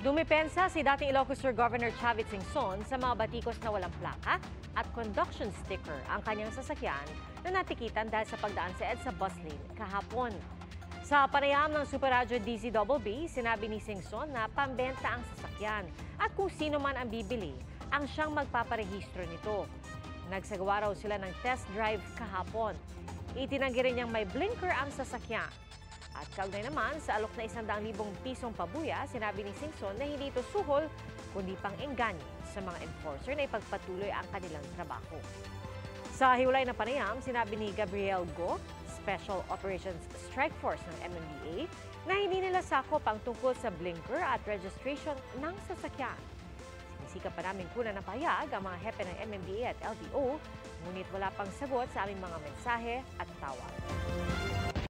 Dumipensa si dating Ilocos Sur Governor Chavit Singson sa mga batikos na walang plaka at conduction sticker ang kanyang sasakyan na natikitan dahil sa pagdaan sa EDSA bus lane kahapon. Sa panayam ng Super Radio DZBB, sinabi ni Singson na pambenta ang sasakyan at kung sino man ang bibili, ang siyang magpaparehistro nito. Nagsagawa raw sila ng test drive kahapon. Itinanggi rin niyang may blinker ang sasakyan. At kaugnay naman sa alok na 100,000 pisong pabuya, sinabi ni Singson na hindi ito suhol, kundi pang engganyo sa mga enforcer na ipagpatuloy ang kanilang trabaho. Sa hiwalay na panayam, sinabi ni Gabriel Go, Special Operations Strike Force ng MMDA, na hindi nila sakop ang tungkol sa blinker at registration ng sasakyan. Sinisika pa namin kunan ng pahayag ang mga hepe ng MMDA at LTO, ngunit wala pang sagot sa aming mga mensahe at tawag.